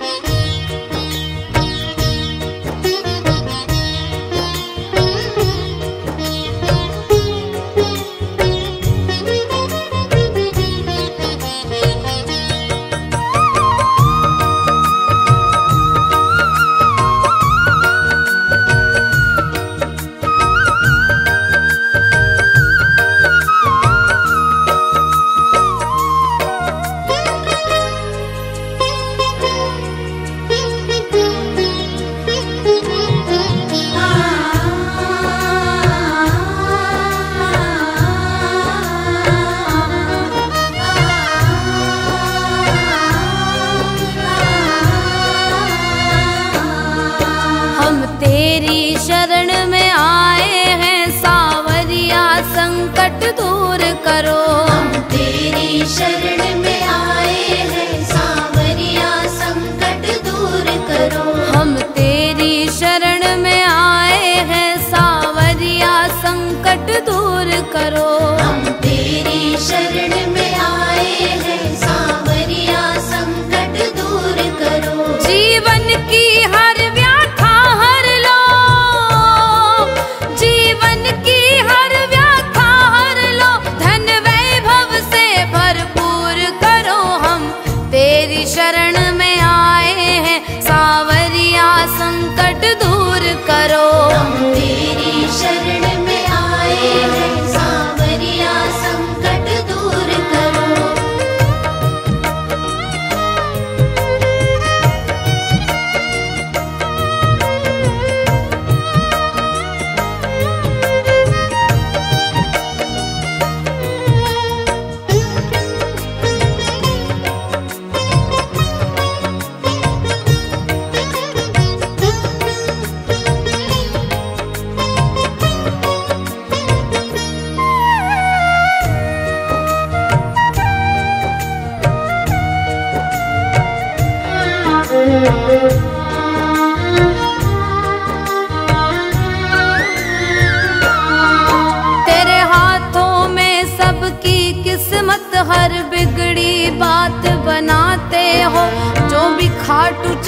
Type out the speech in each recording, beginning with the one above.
Música करो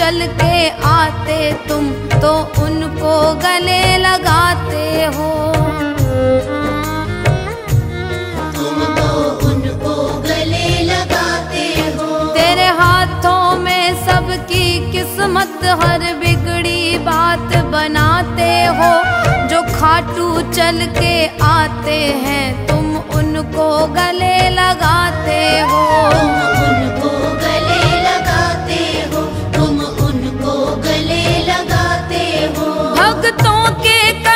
चल के आते तुम तो उनको गले लगाते हो। तुम तो उनको गले लगाते हो। तेरे हाथों में सबकी किस्मत हर बिगड़ी बात बनाते हो। जो खाटू चल के आते हैं तुम उनको गले लगाते हो। तुम उनको भक्तों के कर...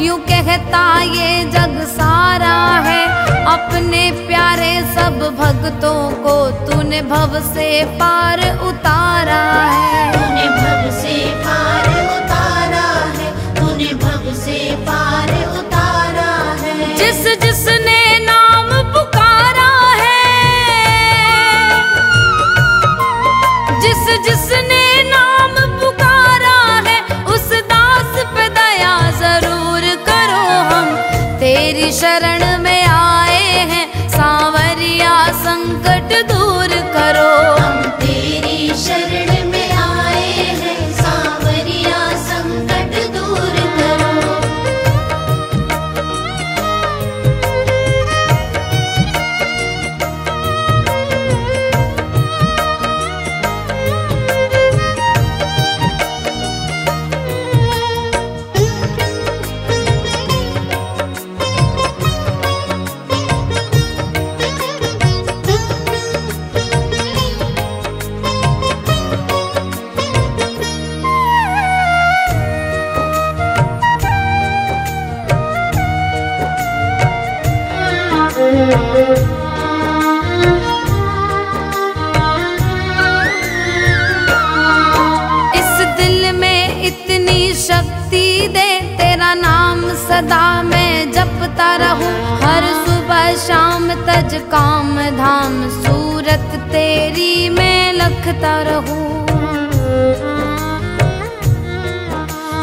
यूँ कहता ये जग सारा है। अपने प्यारे सब भक्तों को तूने भव से पार उतारा है। तूने भव से पार उतारा है। तूने भव से पार उतारा है। जिस जिसने शरण में आए हैं सांवरिया संकट दूर करो। ब्रज काम धाम सूरत तेरी मैं लखता रहूँ।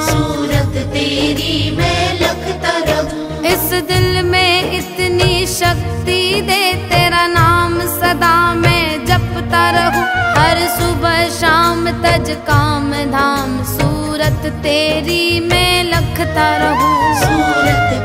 सूरत तेरी मैं लखता रहूँ। इस दिल में इतनी शक्ति दे तेरा नाम सदा मैं जपता रहूँ। हर सुबह शाम तज काम धाम सूरत तेरी मैं लखता रहूँ। सूरत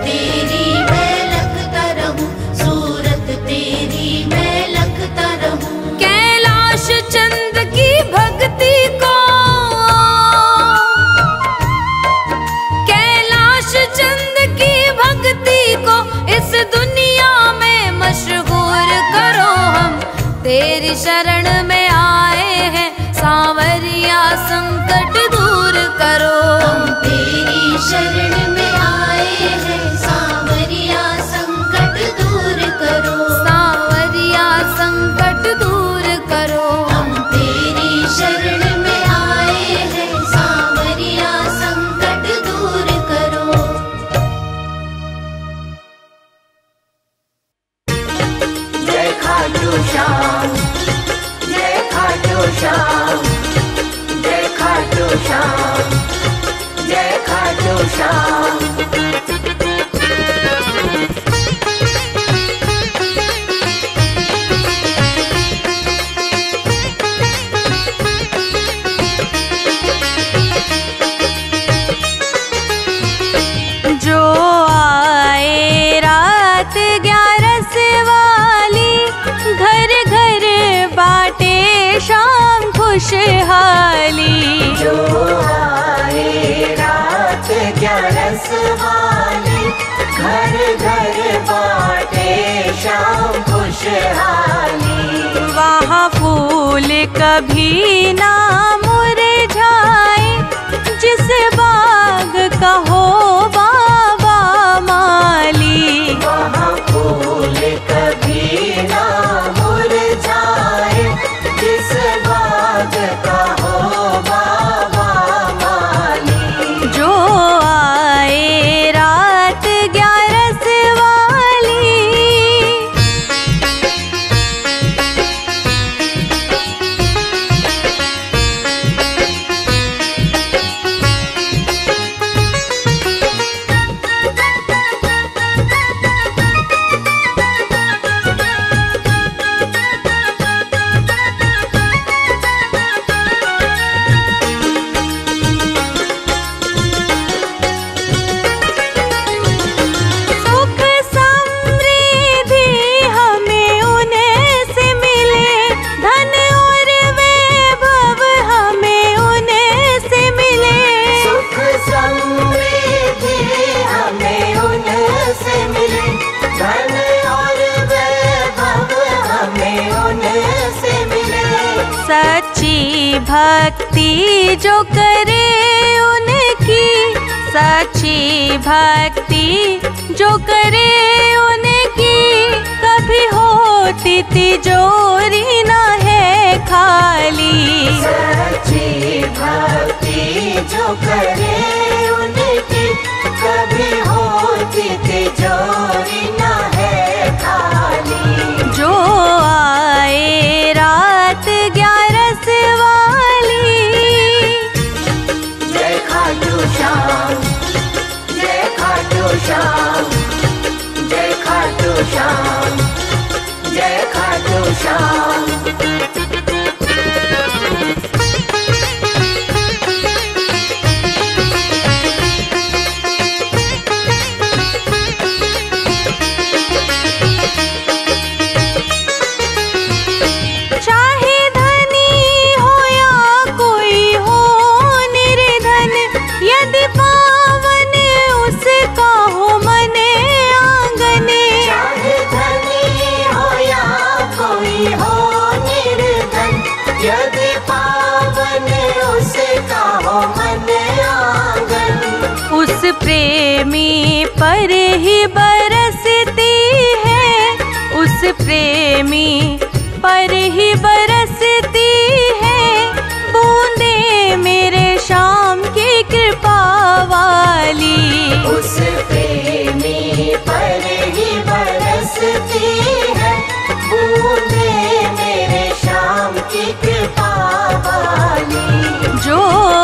शाम खुशहाली। वहाँ फूल कभी ना मुरझाए जिस बाग कहो बाबा माली। वहाँ फूल कभी ना प्रेमी पर ही बरसती है। उस प्रेमी पर ही बरसती है। बूंदे मेरे शाम की कृपा वाली। उस प्रेमी पर ही बरसती है। बूंदे मेरे शाम की कृपा वाली। जो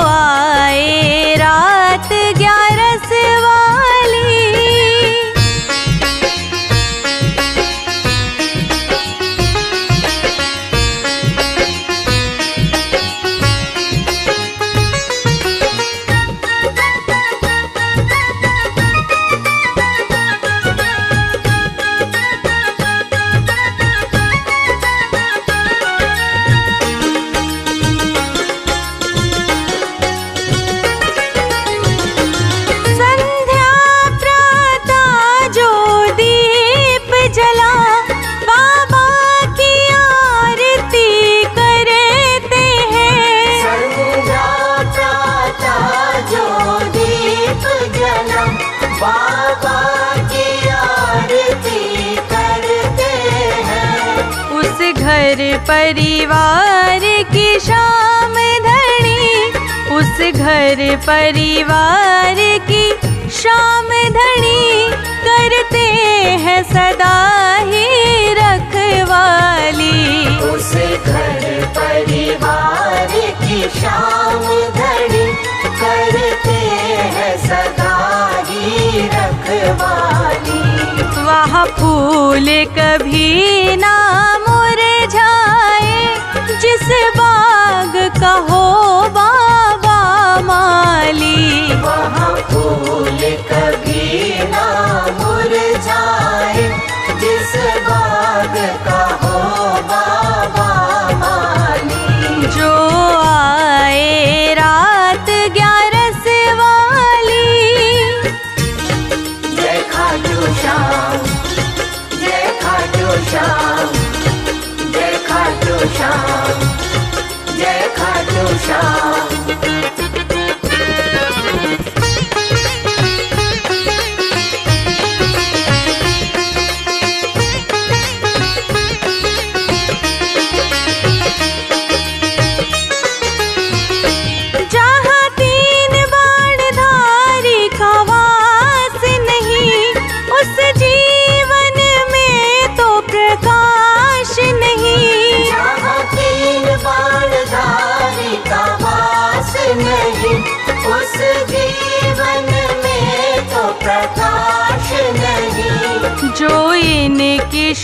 परिवार की शाम धनी उस घर परिवार की शाम धनी करते हैं सदा ही रखवाली। उस घर परिवार की शाम धड़ी करते हैं सदा ही रखवाली। वहाँ फूल कभी ना मुरझाए जिस बाग का हो बाबा माली। वहाँ फूल कभी ना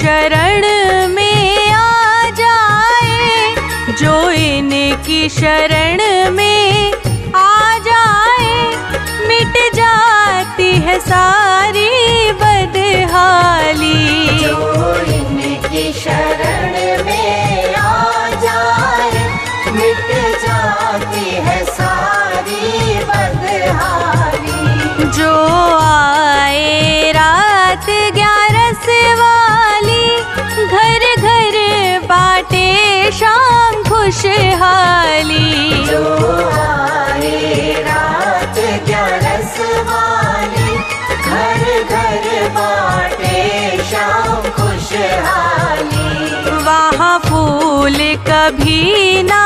शरण में आ जाए, जो इनकी शरण में आ जाए, मिट जाती है सारी बदहाली। जो इनकी शरण वहाँ फूल कभी ना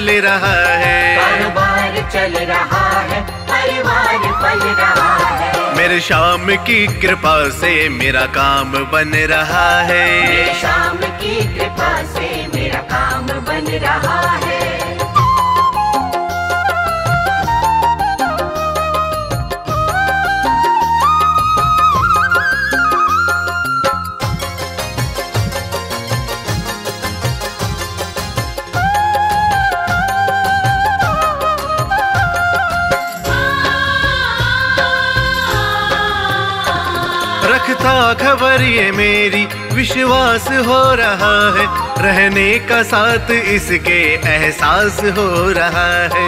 पल रहा है। कारोबार चल रहा है परिवार पल रहा है। मेरे शाम की कृपा से मेरा काम बन रहा है। मेरे शाम की कृपा से मेरा काम बन रहा है। रखता खबर ये मेरी विश्वास हो रहा है। रहने का साथ इसके एहसास हो रहा है।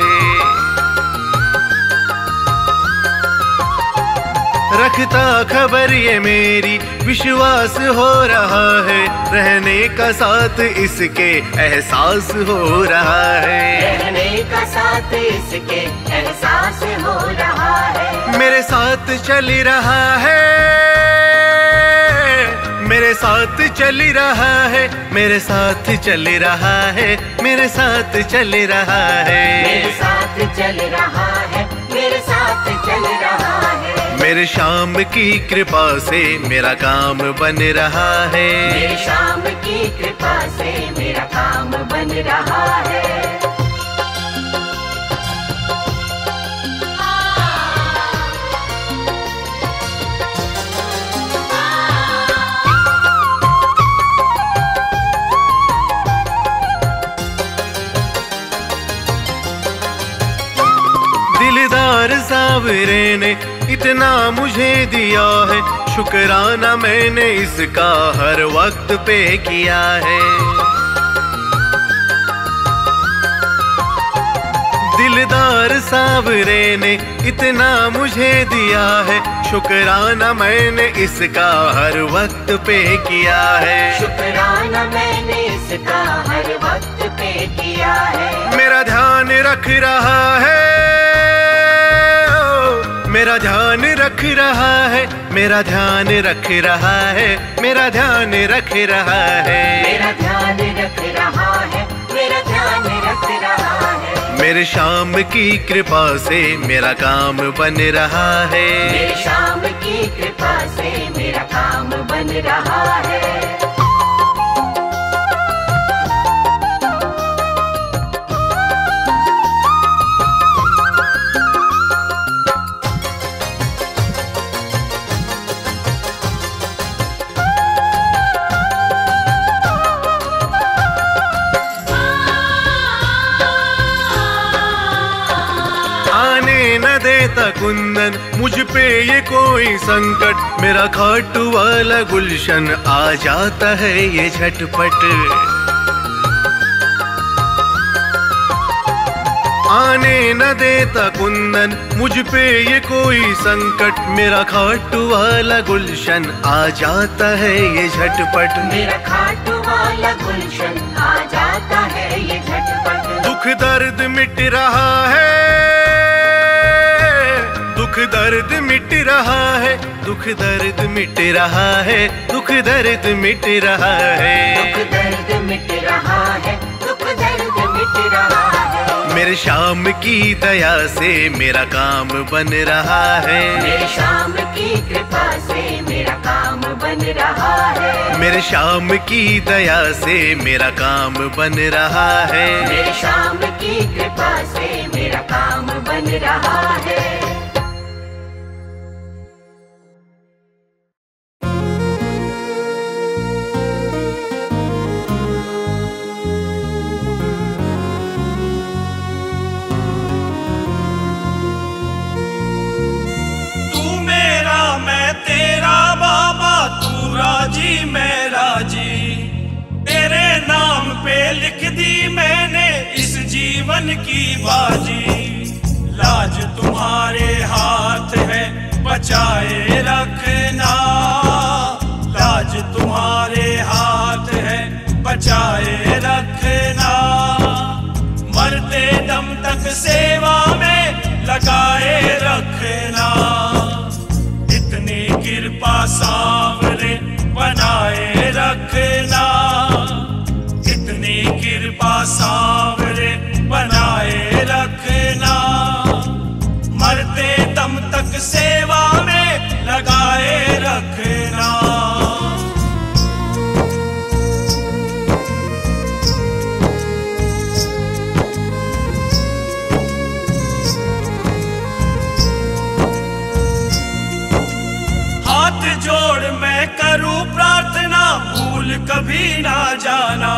रखता खबर ये मेरी विश्वास हो रहा है। रहने का साथ इसके एहसास हो रहा है। रहने का साथ इसके एहसास हो रहा है। मेरे साथ चल रहा है। मेरे साथ चल रहा है मेरे साथ चल रहा है मेरे साथ चल रहा है। मेरे साथ चल रहा है मेरे साथ चल रहा है। मेरे शाम की कृपा से मेरा काम बन रहा है। मेरी शाम की कृपा से मेरा काम बन रहा है। सावरे ने इतना मुझे दिया है। शुक्राना मैंने इसका हर वक्त पे किया है। दिलदार सावरे ने इतना मुझे दिया है। शुक्राना मैंने इसका हर वक्त पे किया है। शुक्राना मैंने इसका हर वक्त पे किया है। मेरा ध्यान रख रहा है। मेरा ध्यान रख रहा है मेरा ध्यान रख रहा है। मेरा ध्यान रख रहा है मेरा ध्यान रख रहा है। मेरे शाम की कृपा से मेरा काम बन रहा है। मेरे शाम की कृपा से मेरा काम बन रहा है। न कुंदन मुझ पे ये कोई संकट। मेरा खाटू वाला गुलशन आ जाता है ये झटपट। आने न देता कुंदन मुझ पे ये कोई संकट। मेरा खाटू वाला गुलशन आ जाता है ये झटपट। मेरा खाटू वाला गुलशन आ जाता है ये झटपट। दुख दर्द मिट रहा है दुख दर्द मिट रहा है दुख दर्द मिट रहा है दुख दर्द मिट रहा है। दुख दर्द मिट रहा है दुख दर्द मिट रहा है। मेरे शाम की दया से मेरा काम बन रहा है। मेरी शाम की कृपा से मेरा काम बन रहा है। मेरे शाम की दया से मेरा काम बन रहा है। मेरी शाम की कृपा से मेरा काम बन रहा है। राज़ी तेरे नाम पे लिख दी मैंने इस जीवन की बाजी। लाज तुम्हारे हाथ है बचाए रखना। लाज तुम्हारे हाथ है बचाए रखना। इतनी कृपा सावरे बनाए रखना। मरते दम तक सेवा कभी ना जाना।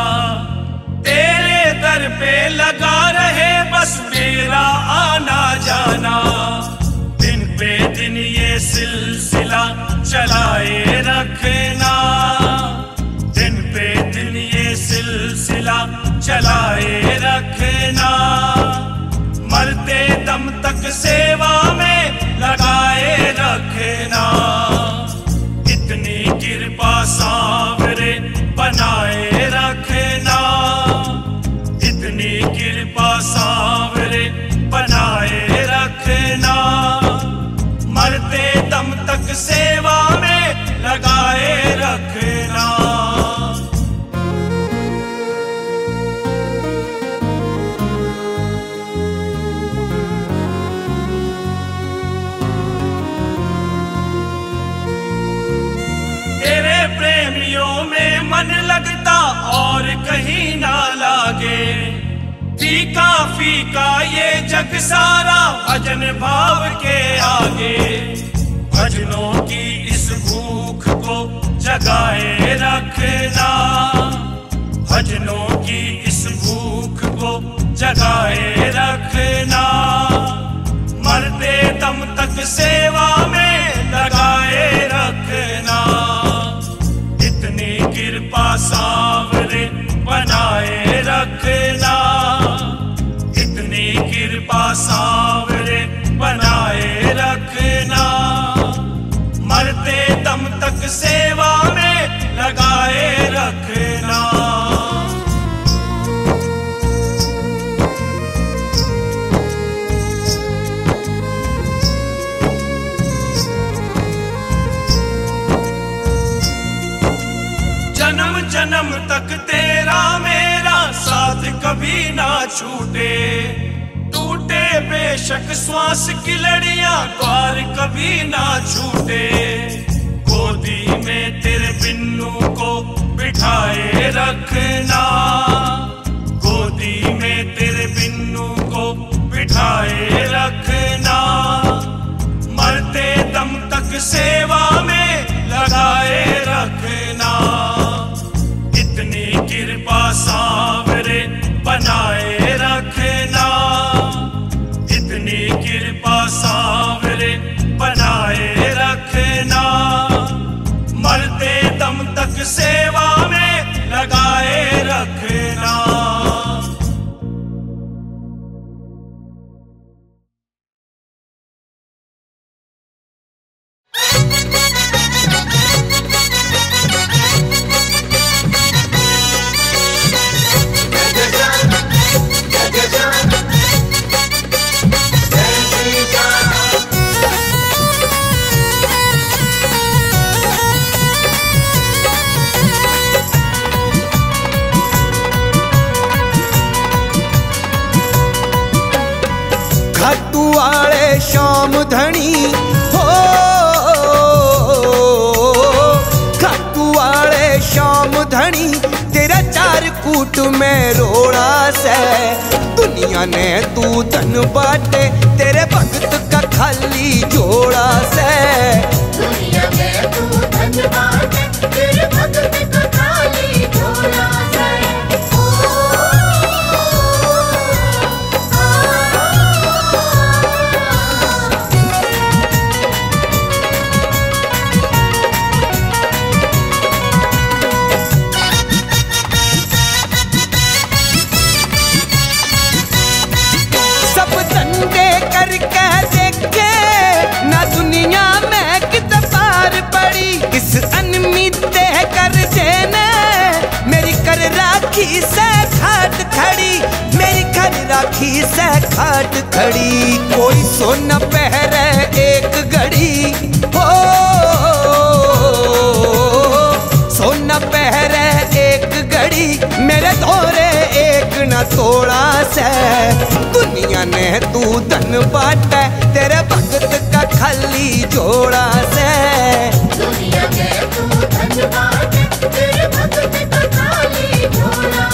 तेरे दर पे लगा रहे बस मेरा आना जाना। दिन पे दिन ये सिलसिला चलाए रखना। दिन पे दिन ये सिलसिला चलाए रखना। मरते दम तक सेवा में लगाए रखना। कहीं ना लागे फीका फीका ये जग सारा भजन भाव के आगे। भजनों की इस भूख को जगाए रखना। भजनों की इस भूख को जगाए रखना। मरते दम तक सेवा में लगाए रखना सांवरे बनाए रखना। मरते दम तक सेवा में लगाए रखना। जन्म जन्म तक तेरा मेरा साथ कभी ना छूटे। टूटे बेशक श्वास की लड़िया द्वार कभी ना छूटे। गोदी में तेरे बिन्नू को बिठाए रखना। गोदी में तेरे बिन्नू को बिठाए रखना। मरते दम तक सेवा वाले शाम धनी, हो। खाटू वाले शाम धनी, तेरा चार कूट में रोड़ा से। दुनिया ने तू धन बाटे, तेरे भक्त का खाली जोड़ा राखी से खाट खड़ी, कोई सोना पहरे एक घड़ी हो, सोना पहरे एक घड़ी मेरे दौरे एक न तोड़ा से। दुनिया ने तू धन बाटा, तेरे भगत का खाली जोड़ा से। दुनिया में तू धन्यवाद तेरे भक्त का खाली झोला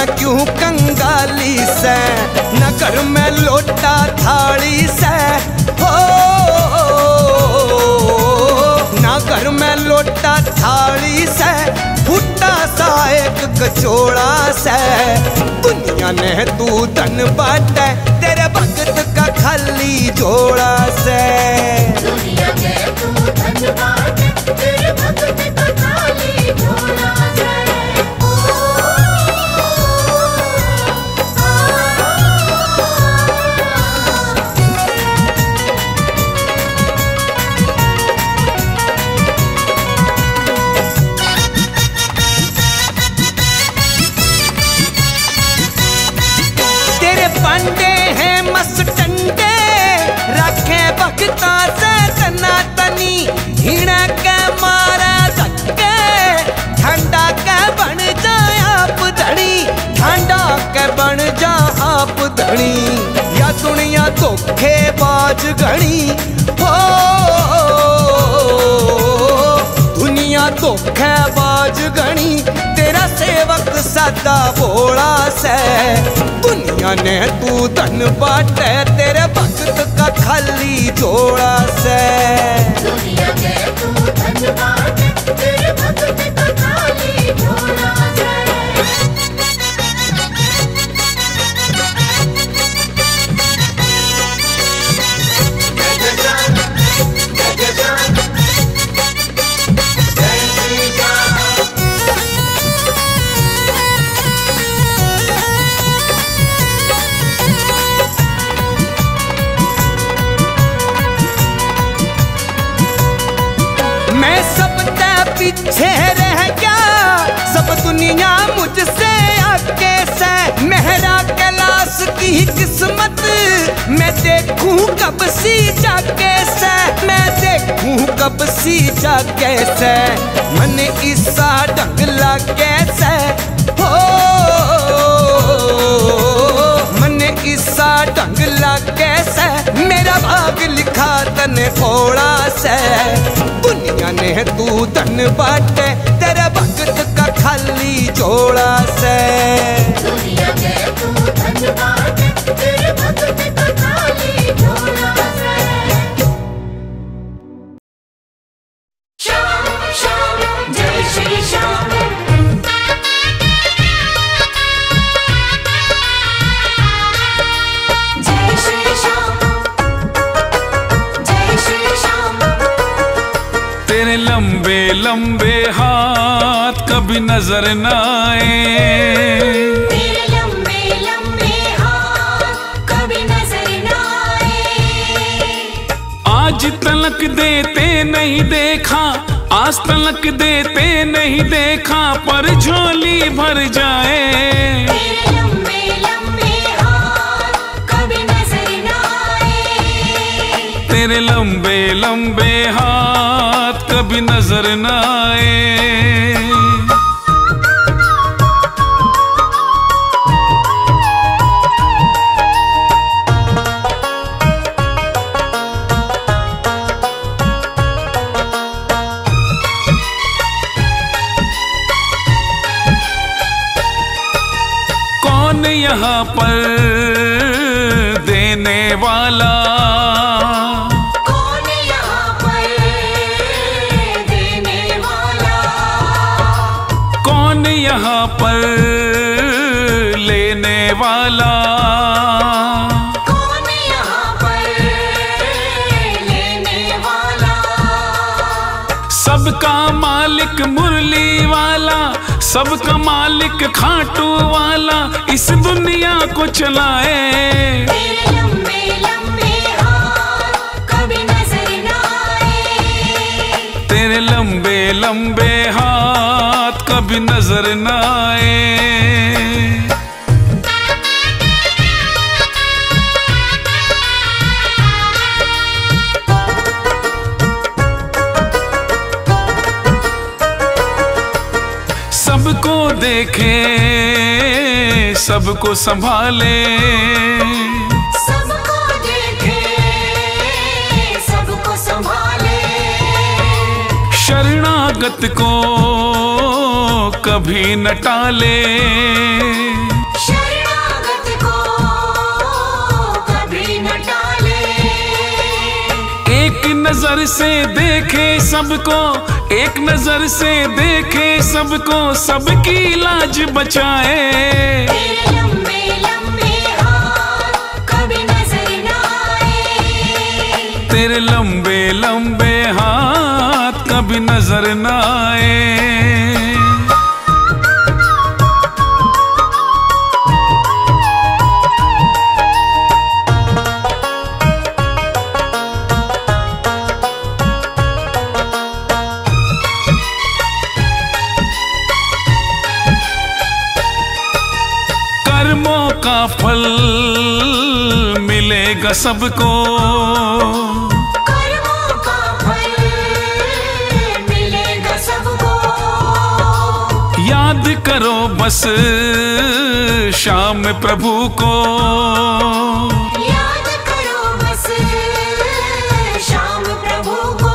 में क्यों कंगाली से? न घर में लोटा थाली से। हो ना घर में लोटा थाली से। फुटा सा एक कचोड़ा से। दुनिया ने तू धन बाटे, तेरे भगत का खाली जोड़ा से। दुनिया के तू धन्यवाद तेरे भक्त का खाली झोला आप या दुनिया धोखे बाज घनी हो, दुनिया धोखे बाज घनी तेरा सेवक सदा भोला से। दुनिया ने तू धन बाटे, तेरे भक्त का खाली जोड़ा से। दुनिया के तू धन्यवाद तेरे भक्त का खाली झोला पीछे रह गया सब दुनिया मुझसे आगे से मेहरा कैलाश की किस्मत। मैं देखूँ कब सी जाके से मैं देखूँ कब सी जाके से मन ईसा ढंग लागे से हो। मन ईसा ढंग लागे से, मेरा भाग लिखा तन थोड़ा से। दुनिया ने तू धन बाटे, तेरा भगत का खाली जोड़ा से। दुनिया ने तू धन्यवाद तेरे भगत का खाली झोला लंबे लंबे हाथ कभी नज़र न आए। तेरे लंबे लंबे हाथ कभी नज़र न आए। आज तलक देते नहीं देखा आज तलक देते नहीं देखा पर झोली भर जाए। कौन यहाँ पर देने वाला? कौन यहाँ पर देने वाला? कौन यहाँ पर लेने वाला? कौन यहाँ पर लेने वाला? सबका मालिक मुरली वाला सबका खाटू वाला इस दुनिया को चलाए। तेरे लंबे लंबे हाथ कभी नज़र ना तेरे लंबे लंबे हाथ कभी नज़र न आए। सबको संभाले। सबको देखे सबको संभाले। शरणागत को कभी न टाले। नज़र से देखे सबको एक नज़र से देखे सबको सबकी लाज बचाए। तेरे लंबे लंबे हाथ कभी नज़र ना आए। तेरे लंबे लंबे हाथ कभी नज़र न आए। सबको। कर्मों का फल मिलेगा सबको। याद करो बस शाम प्रभु को। याद करो बस शाम प्रभु को।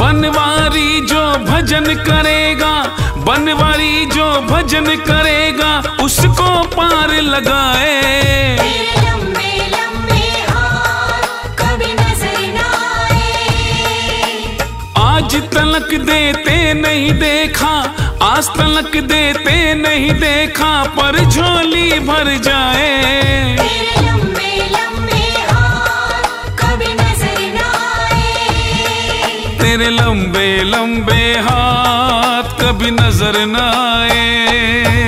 बनवारी जो भजन करेगा बनवारी जो भजन करेगा उसको पार लगाए। तलक देते नहीं देखा आज तलक देते नहीं देखा, पर झोली भर जाए। तेरे लंबे लंबे हाथ कभी नज़र ना तेरे लंबे लंबे हाथ कभी नज़र न आए।